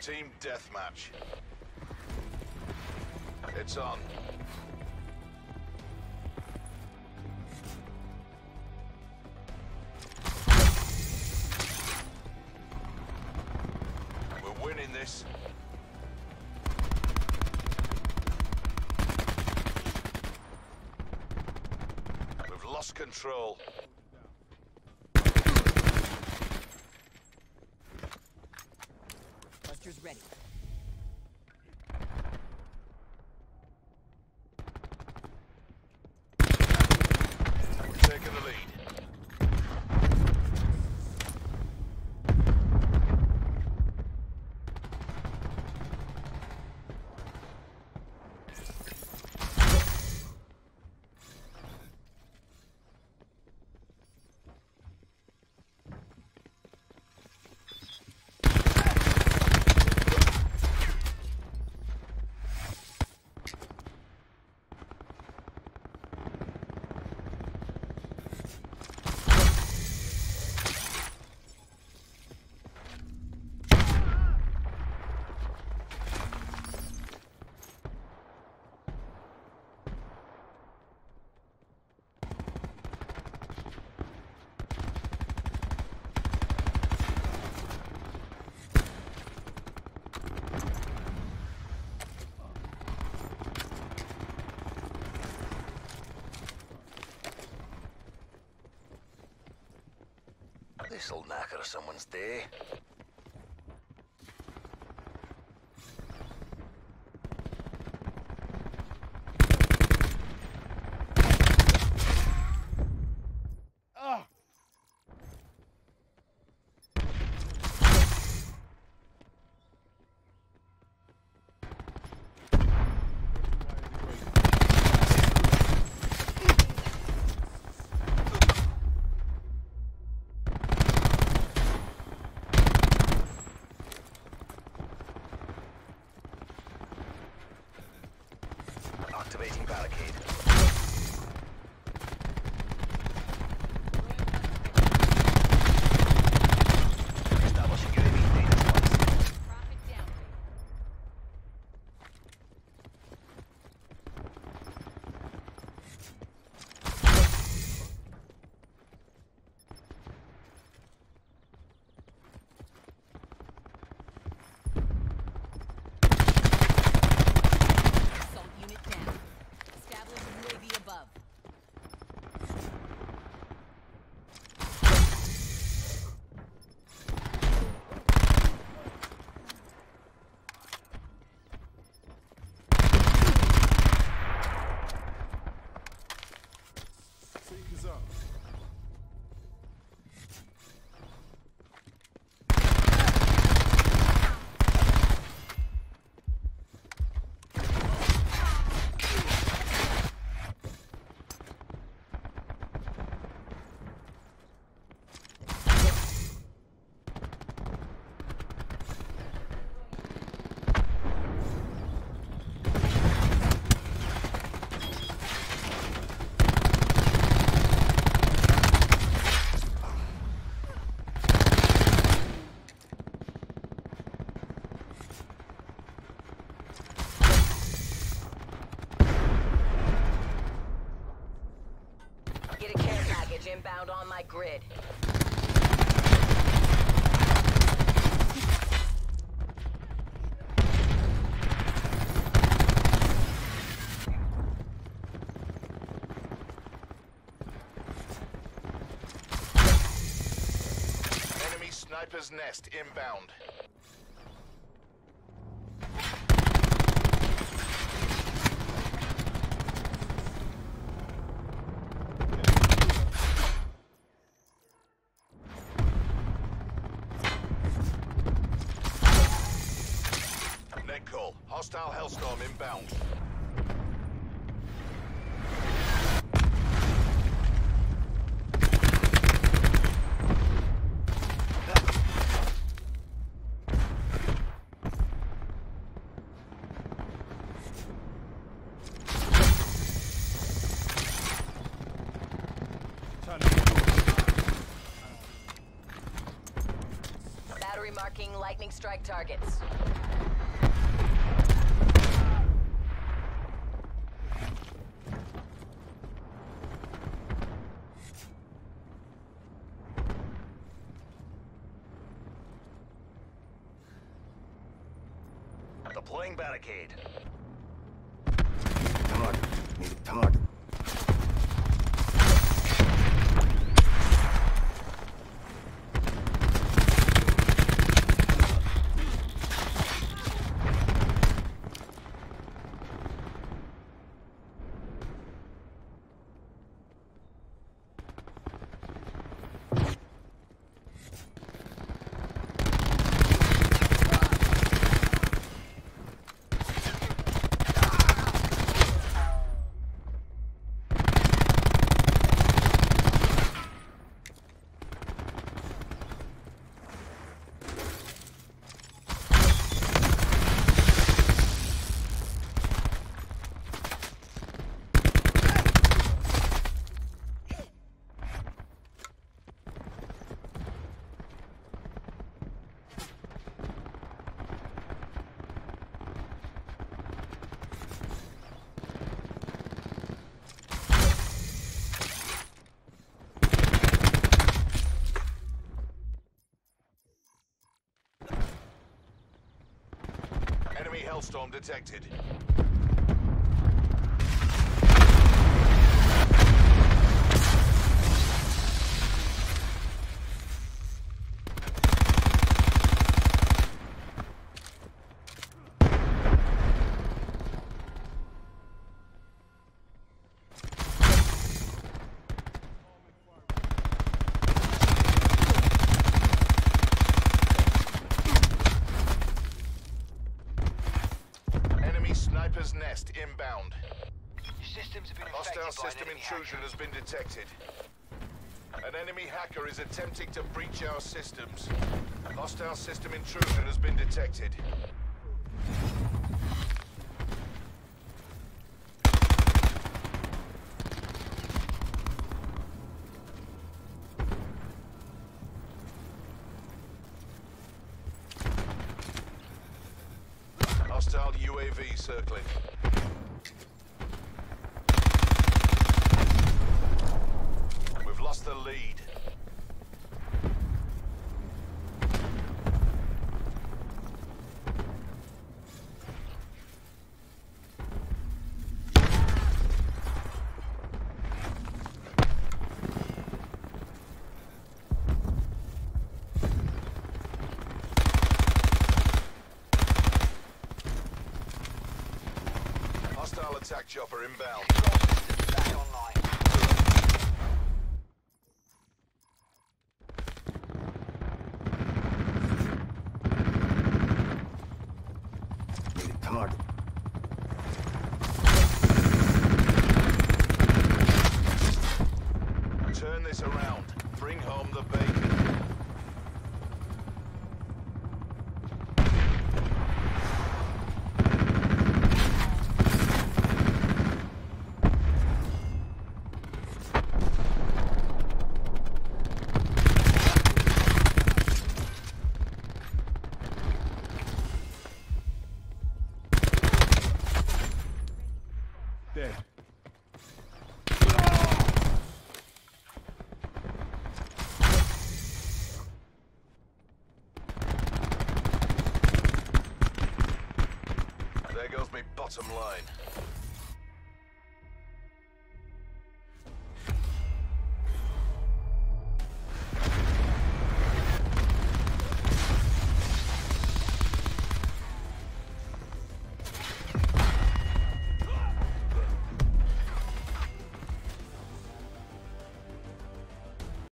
Team deathmatch. It's on. We're winning this. We've lost control. This'll knacker someone's day. Barricade. Inbound on my grid. Enemy sniper's nest inbound. Net call. Hostile Hellstorm inbound. Battery marking lightning strike targets. Deploying barricade. Target. Need a target. Enemy Hellstorm detected. Enemy sniper's nest inbound. Systems have been Hostile system intrusion has been detected. An enemy hacker is attempting to breach our systems. Hostile system intrusion has been detected. Hostile UAV circling. We've lost the lead. Hostile attack chopper inbound. Dead. There goes me bottom line.